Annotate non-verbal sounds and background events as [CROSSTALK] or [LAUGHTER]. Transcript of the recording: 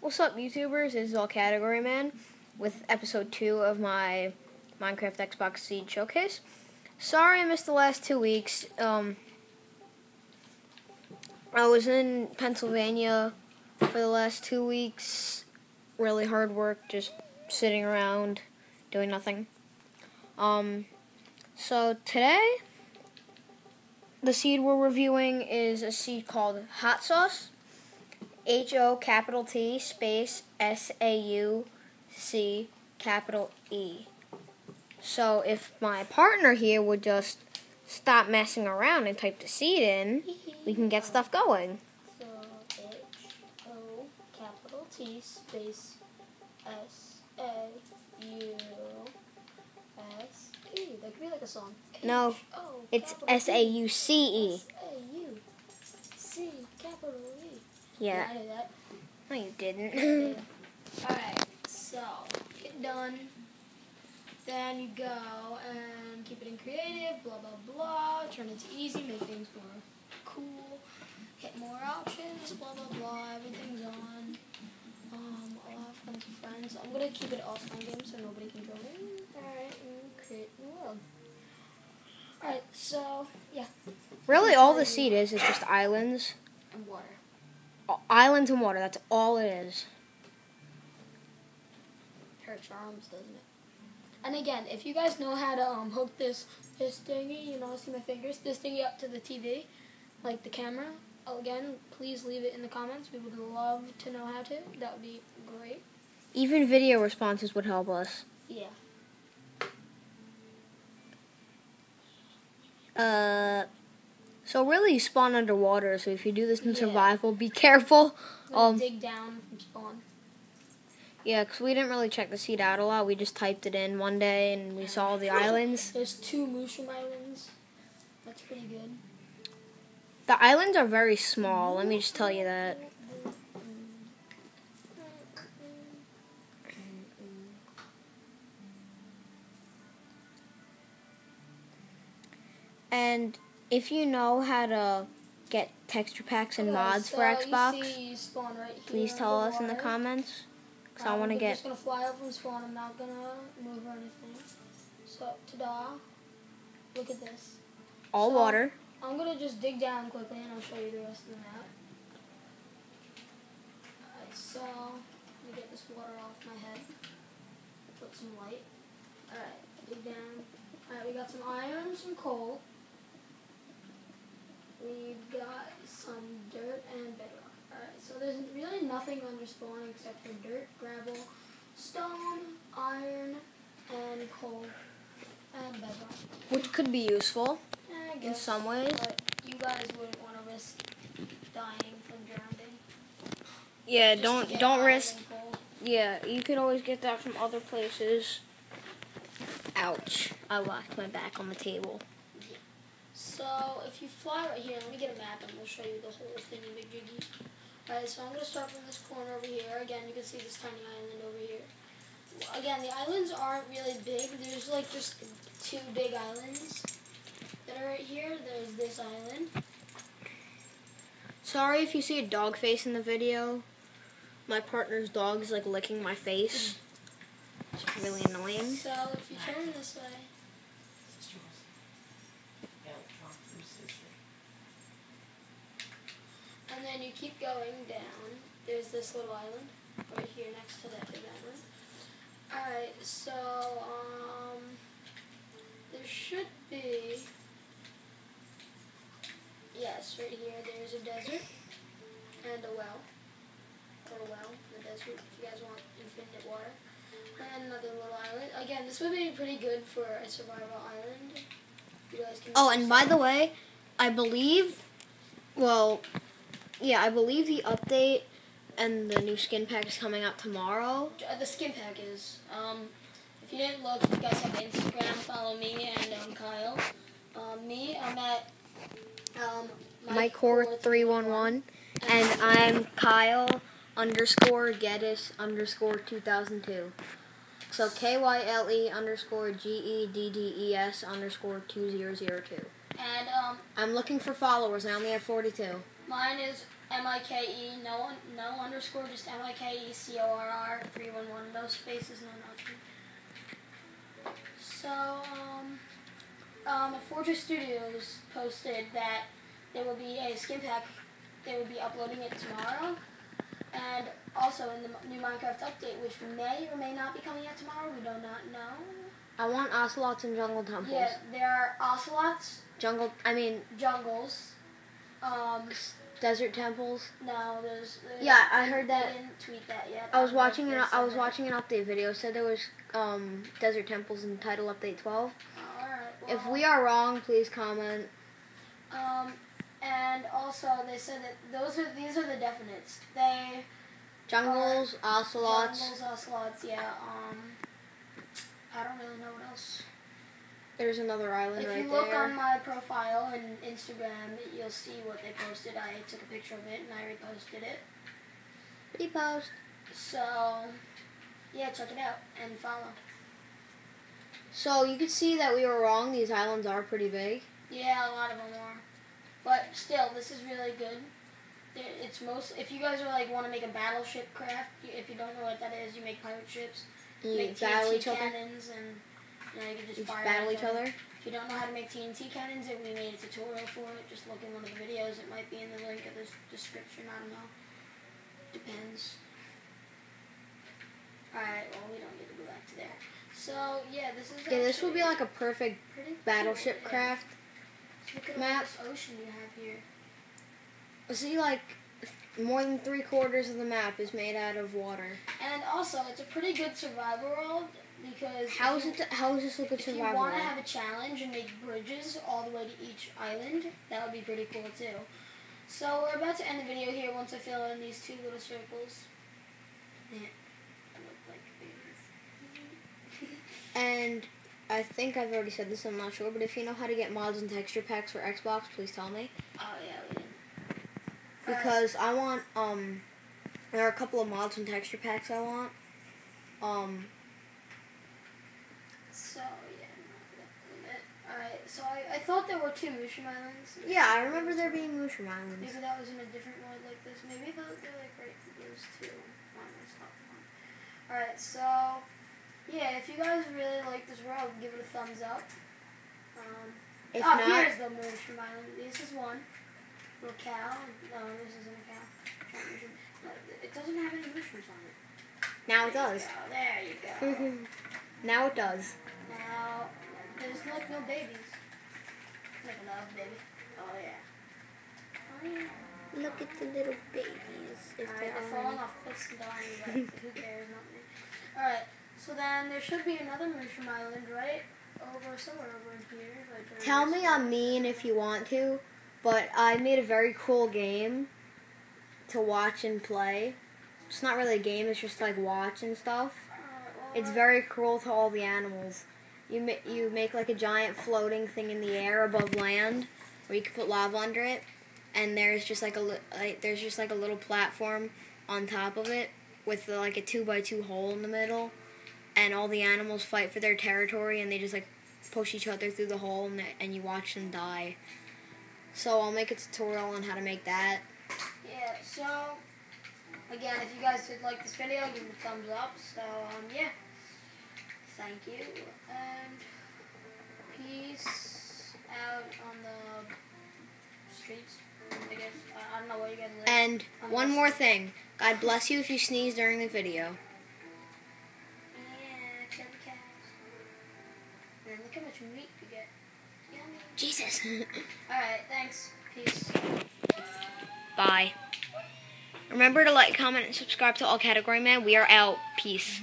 What's up, YouTubers? This is All Category Man with episode two of my Minecraft Xbox Seed Showcase. Sorry I missed the last two weeks. Um, I was in Pennsylvania for the last two weeks. Really hard work, just sitting around doing nothing. Um, so today, the seed we're reviewing is a seed called Hot Sauce. H O capital T space S A U C capital E. So if my partner here would just stop messing around and type the seed in, we can get stuff going. So H O capital T space S A U S E. That could be like a song. No, It's S A U C E. S A U C capital E. Yeah. I that. No, you didn't. Yeah. [LAUGHS] Alright, so get done. Then you go and keep it in creative, blah blah blah, turn it to easy, make things more cool, hit more options, blah blah blah, everything's on. Um, I'll have friends of friends. I'm gonna keep it offline game so nobody can go in. Alright, and create new world. Alright, so yeah. really, all the seed is is just islands. And water. Islands and water, that's all it is. hurts your arms, doesn't it? And again, if you guys know how to um, hook this this thingy, you know, see my fingers, this thingy up to the TV, like the camera. Again, please leave it in the comments. We would love to know how to. That would be great. Even video responses would help us. Yeah. Uh, so really, you spawn underwater. So if you do this in Yeah. survival, be careful. Um, dig down from spawn. yeah, because we didn't really check the seed out a lot. We just typed it in one day and we saw the [LAUGHS] islands. There's two mushroom islands. That's pretty good. The islands are very small. Let me just tell you that. And if you know how to get texture packs and Okay, mods for Xbox, You you spawn right please tell us in the comments. Because I Um, want to get just gonna fly up from spawn. I'm not gonna move or anything. So, ta-da! Look at this. all so- water. I'm gonna just dig down quickly and I'll show you the rest of the map. Alright, so let me get this water off my head. Put some light. Alright, dig down. Alright, we got some iron, some coal. Some dirt and bedrock. Alright, so there's really nothing under spawn except for dirt, gravel, stone, iron, and coal, and bedrock. Which could be useful I in some ways. But you guys wouldn't want to risk dying from drowning. Yeah, just don't don't risk. Yeah, you could always get that from other places. Ouch. I locked my back on the table. So if you fly right here, let me get a map and we'll show you the whole thing in Big Jiggy. Alright, so I'm going to start from this corner over here. Again, you can see this tiny island over here. Again, the islands aren't really big. There's like just two big islands that are right here. There's this island. Sorry if you see a dog face in the video. My partner's dog is like licking my face. It's really annoying. So if you turn this way, And then you keep going down. There's this little island right here next to that big island. Alright, so um there should be Yes, right here there's a desert and a well. Or a well in the desert if you guys want infinite water. And another little island. Again, this would be pretty good for a survival island. You guys can Oh, and by the way, I believe, well, yeah, I believe the update and the new skin pack is coming out tomorrow. Uh, the skin pack is. Um, if you didn't look, you guys have Instagram. Follow me and um, Kyle. Um, me, I'm at um, Mike Core three one one, and I'm Kyle underscore Geddes underscore two thousand two. So K Y L E underscore G E D D E S underscore two zero zero two. And um, I'm looking for followers. I only have forty two. Mine is M I K E, no un- no underscore, just M I K E C O R R three one one. No spaces, no nothing. So um, um, Fortress Studios posted that there will be a skin pack. They will be uploading it tomorrow, and also in the new Minecraft update, which may or may not be coming out tomorrow. We do not know. I want ocelots and jungle temples. Yeah, there are ocelots, Jungle, I mean, jungles. Um, desert temples. no, there's. there's Yeah, I heard that. didn't tweet that yet. I was don't know if watching an I was watching an update video. Said there was um desert temples in title update 12. Alright, If we are wrong, please comment. Um, and also they said that those are these are the definites. They Jungles, ocelots. jungles, ocelots. Yeah. Um, I don't really know what else. There's another island If right you look there. on my profile and Instagram, you'll see what they posted. I took a picture of it and I reposted it. Repost. So, yeah, check it out and follow. So you can see that we were wrong. These islands are pretty big. Yeah, a lot of them are. But still, this is really good. It's most. If you guys are like want to make a battleship craft, if you don't know what that is, you make pirate ships, You make TNT cannons, and you, you can just You battle each other. If you don't know how to make TNT cannons, and we made a tutorial for it, just look in one of the videos. It might be in the link of this description. I don't know. Depends. Alright, well, we don't need to go back to there. So, yeah, this is. Yeah, this would be like a perfect battleship cool, yeah. craft. Look at map. all ocean you have here. See, like more than three quarters of the map is made out of water. And also, it's a pretty good survival world because How if is it? How is this a good If you survival? want to have a challenge and make bridges all the way to each island, that would be pretty cool too. So we're about to end the video here once I fill in these two little circles. Yeah, I look like babies. And I think I've already said this. I'm not sure, but if you know how to get mods and texture packs for Xbox, please tell me. oh yeah, we didn't. Because I want um, there are a couple of mods and texture packs I want. Um, So yeah, alright. So I, I thought there were two Mushroom Islands. yeah, I remember there being Mushroom Islands. Maybe that was in a different world like this. Maybe those they're like right those two. One was top one. Alright, so yeah, if you guys really like this world, give it a thumbs up. Um, If oh, not, here's the Mushroom Island. This is one. Little cow. No, this isn't a cow. Not mushroom. No, it doesn't have any mushrooms on it. now it There you does. There you go. [LAUGHS] now it does. Now, there's like no babies. Like a love baby. Oh yeah. Oh yeah. Look at the little babies. If Alright, they're falling off cliffs and dying, but who [LAUGHS] cares, not me. Alright, so then there should be another Mushroom Island, right? Over somewhere over here. turn Tell me I'm mean if you want to, but I made a very cool game to watch and play. It's not really a game, it's just like watch and stuff. Well, It's very cruel to all the animals. You ma- you make like a giant floating thing in the air above land, where you can put lava under it, and there's just like a like, there's just like a little platform on top of it with uh, like a two by two hole in the middle, and all the animals fight for their territory, and they just like push each other through the hole, and, and you watch them die. So I'll make a tutorial on how to make that. Yeah, so again, if you guys did like this video, give it a thumbs up. So um, yeah, thank you and peace out on the streets. I guess I, I don't know where you guys live. And one more thing, God bless you if you sneeze during the video. yeah, kill the cows. And look how much meat you get. Yummy. Jesus. [LAUGHS] All right, thanks. Peace. Bye. Remember to like, comment, and subscribe to All Category Man. We are out. Peace.